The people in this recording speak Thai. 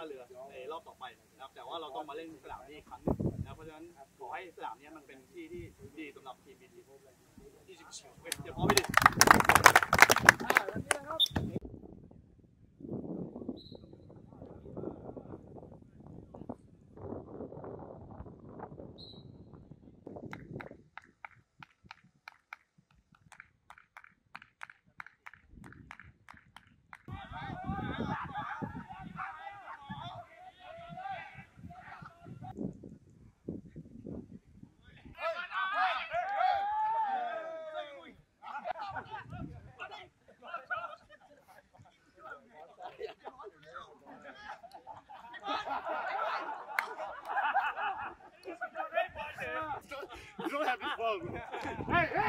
ท่าเรือในรอบต่อไปนะครับแต่ว่าเราต้องมาเล่นสนามนี้อีกครั้งหนึงนะครับเพราะฉะนั้น Hey, hey!